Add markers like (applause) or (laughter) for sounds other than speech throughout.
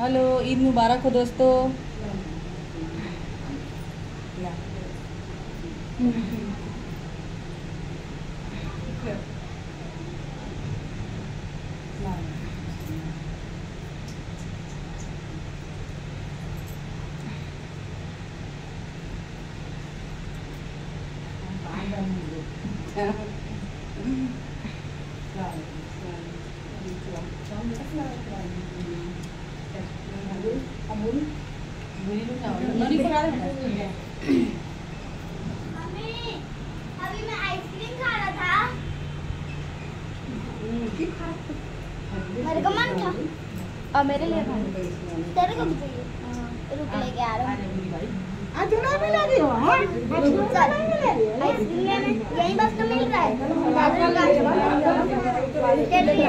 Hello Eid मुबारक हो दोस्तों। मैं आइसक्रीम खा रहा था मेरे को मन था और मेरे लिए तेरे को भी चाहिए रुक लेके आ रहा हूँ अधूरा भी लगी हो हाँ? चल आइसक्रीम लेने यही बस तो मिल रहा है तेरे लिए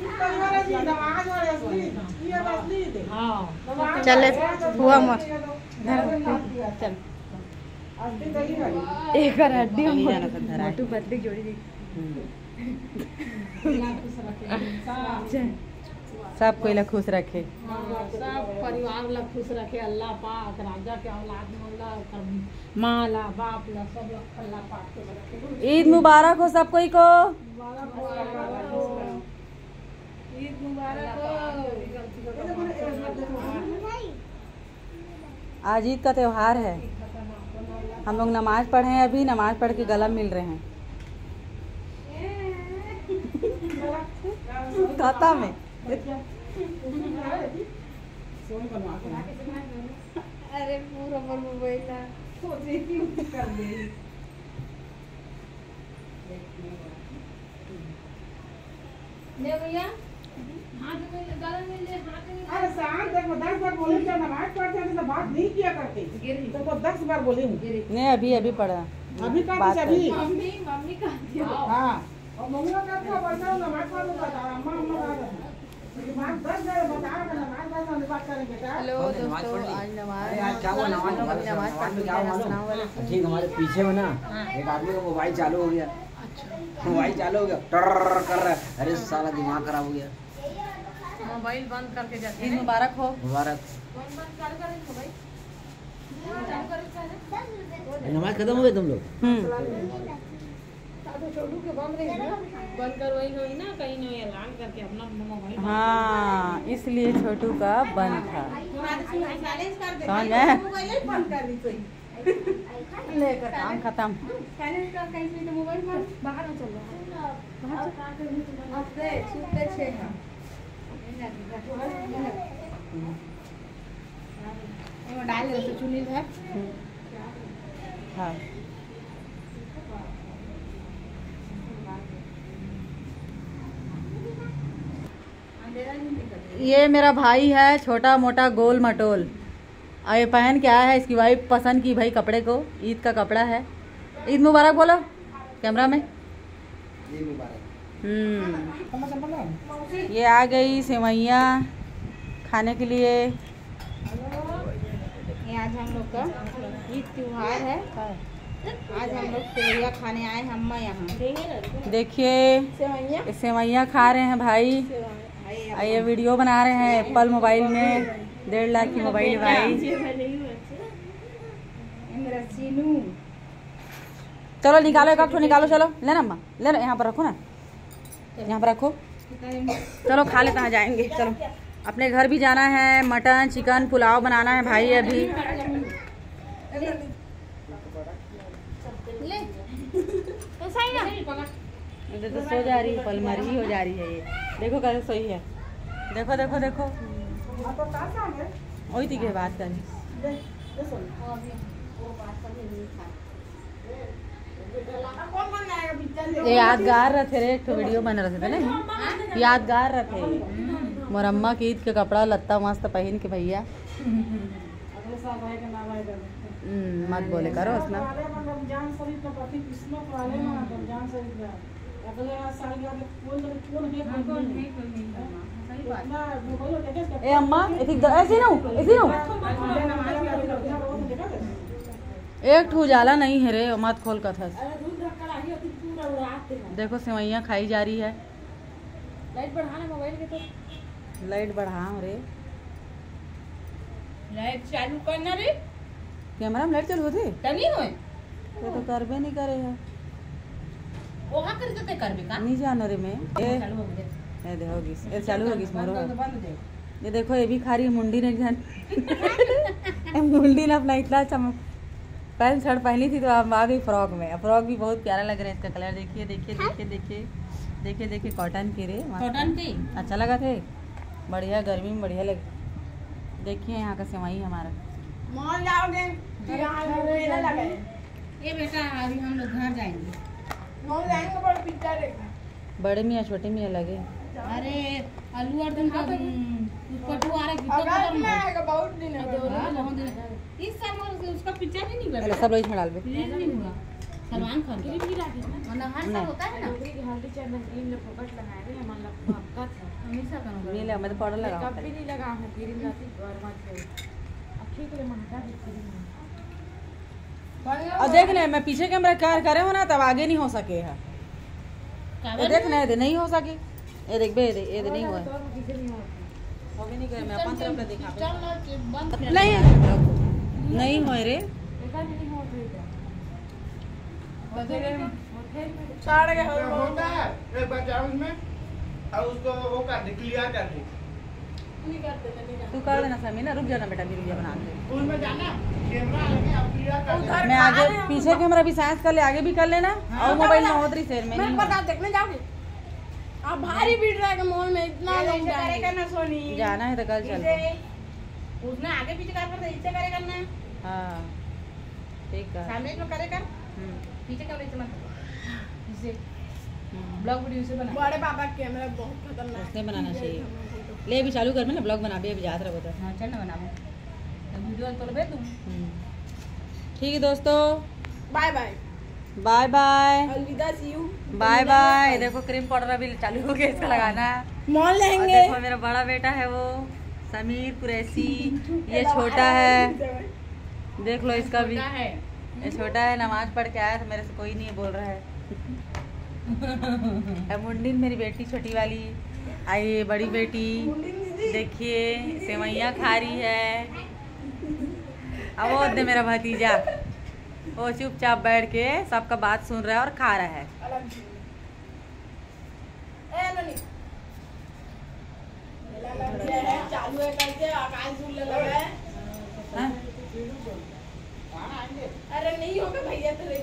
मुबारक है है चल हुआ मत। चल दही भाई एक हड्डी मोटू पतली जोड़ी दी सब कोई ला खुश रखे। सब परिवार ला खुश रखे अल्लाह पाक राजा के औलाद में ला कर माँ ला बाप ला सब अल्लाह पाक के रखे ईद मुबारक हो सब कोई को ईद मुबारक हो। आज ईद का त्योहार है। हम लोग नमाज़ पढ़े हैं अभी नमाज़ पढ़ के गला मिल रहे हैं। खाता में। सोई बनवा के अरे पूरा पर मोबाइल कर दे भैया। अरे देखो दस बार बोले जब नमाज़ पढ़ते हैं तो बात नहीं किया करते। तो को दस बार बोले हूँ। नहीं अभी अभी पढ़ा। अभी का अभी? मम्मी मम्मी का दिया हाँ। और मम्मी का क्या नमाज़ पढ़ बता अम्मा अम्मा रहा है। नमाज़ पढ़ बात करेंगे बेटा हेलो दोस्तों आज नमाज़ नमाज़ पढ़। ठीक हमारे पीछे में ना एक आदमी का मोबाइल चालू हो गया। मोबाइल चालू हो गया। टर्र कर रहा है। अरे साला दिमाग खराब हो गया। मोबाइल बंद करके जाते ईद मुबारक हो। मुबारक। नमाज़ खत्म हो गई तुम लोग? हम्म। तो छोटू के बंद रही ना बंद करवाई नहीं ना कहीं करके अपना हाँ इसलिए छोटू का बंद था। समझ में लेकर काम खत्म। बाहर में चल। है। ये मेरा भाई है छोटा मोटा गोल मटोल। और ये पहन के आया है इसकी वाइफ पसंद की भाई कपड़े को, ईद का कपड़ा है। ईद मुबारक बोलो, कैमरा में। हम्म ये आ गई सेवैयाँ खाने के लिए। आज हम लोग का ईद त्योहार है। आज हम लोग सेवैया खाने आए हम यहाँ। देखिए सेवैया खा रहे हैं भाई। ये वीडियो बना रहे हैं एप्पल मोबाइल में। डेढ़ लाख की मोबाइल भाई। चलो निकालो एक निकालो चलो। लेना अम्मा लेना यहाँ पर रखो ना। यहाँ पर रखो। चलो खा ले कहाँ जाएँगे? चलो। अपने घर भी जाना है मटन चिकन पुलाव बनाना है भाई अभी। ही ना। इधर तो सो जा रही है पलमर ही हो जा रही है ये। देखो कैसे सोई है। देखो देखो देखो। वही थी के बात करी। ये यादगार रखे रे एक वीडियो बन रहे थे ना? यादगार रखे मोर अम्मा के ईद के कपड़ा लत्ता मस्त पहन के भैया। हम्म, मत बोले करो में ए अम्मा ऐसी नो ऐसी नो एक ठू उजाला नहीं है रे मत खोल का था देखो सेवैयाँ खाई जा रही है। लाइट बढ़ाना मोबाइल के तो। लाइट बढ़ाओ रे। लाइट चालू करना रे। कैमरा में लाइट चालू होती? तनी होए। ये तो करबे नहीं करे है। ओहा कर तो ते करबे का? नहीं जानो रे मैं। ए। ए दे होगी। ए चालू होगी मोरो। बंद बंद दे। ये देखो ये भी खा रही है मुंडी ने जान (laughs) ए, मुंडी ने अपना इतना अच्छा पैंट शर्ट पहनी थी तो अब आ गई फ्रॉक में। फ्रॉक भी बहुत प्यारा लग रहा है इसका कलर। देखिए देखिए देखिए देखिए देखिए देखिए कॉटन के रे। कॉटन की? अच्छा लगा थे? बढ़िया गर्मी में बढ़िया लग। देखिए यहाँ का सेवाई हमारा। मॉल जाओगे ये बेटा अभी हम लोग घर जाएँगे। मॉल जाएँगे बड़ा पिक्चर देखने। बड़े मियाँ छोटे मियाँ लगे। अरे अर्जुन का पटू आ रहा है कितना अगस्त खत्म में आएगा बहुत दिन है। हाँ, बहुत दिन है। इस साल वो- उसका पिक्चर नहीं सब लोग इसमें डाल दे। नहीं हुआ। सलमान खान का। वरना हर साल होता है ना? हमेशा नहीं लगा मैं तो पाउडर लगा और देख ले मैं पीछे कैमरा कर करे हो ना तब आगे नहीं हो सके है। क्या ये देख ना ये दे, नहीं हो सके। ये देख बे ये नहीं हुआ। हो भी नहीं। नहीं। हो रे। हो होता है एक बार जाओ उसमें और उसको वो कर दे क्लियर कर दे। तू कर देना समी ना रुक जाना बेटा बना दे। उसमें जाना कैमरा लगे अब क्लियर कर मैं आगे पीछे कैमरा भी साइंस कर ले आगे भी कर लेना और मोबाइल में होतरी शेर में मैं पता देखने जाओगे आप भारी भीड़ रहेगा मॉल में इतना लोग जाएँगे। ना सोनी। जाना है तो कल चल उसने आगे पीछे कर कर इसे करे करना है। हाँ ठीक है। सामने जो करे कर। हम्म, पीछे कर इसे मत। इसे। हम्म। ब्लॉग वीडियो से बना। बड़े पापा का कैमरा बहुत खतरनाक उसने बनाना चाहिए। ले अभी चालू कर मैं ना ब्लॉग बना भी अभी याद रखो तो। हाँ चल ना बनाओ। वीडियो तो। ले दूँ। ठीक है दोस्तों। Bye bye. बाय बाय अलविदा सी यू बाय बाय देखो क्रीम पाउडर अभी चालू हो गया इसका लगाना। मॉल लेंगे। देखो मेरा बड़ा बेटा है वो समीर कुरैसी। (laughs) ये छोटा है। देख लो इसका भी। ये छोटा है नमाज़ पढ़ के आया तो मेरे से कोई नहीं बोल रहा है। (laughs) मुंडिन मेरी बेटी छोटी वाली। आई ये बड़ी बेटी। देखिए सेवैया खा रही है। अब दे मेरा भतीजा। वो चुपचाप बैठ के सबका बात सुन रहा है और खा रहा है। चालू है करके आकाश झूलने लगा है? हाँ? अरे नहीं होगा भैया तेरे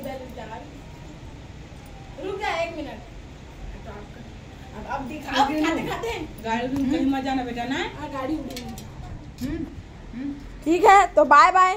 रुक जा एक मिनट। अब अब दिखाओ खाते खाते गाड़ी कहीं मज़ा ना बेटा ना? हाँ गाड़ी ठीक है तो बाय बाय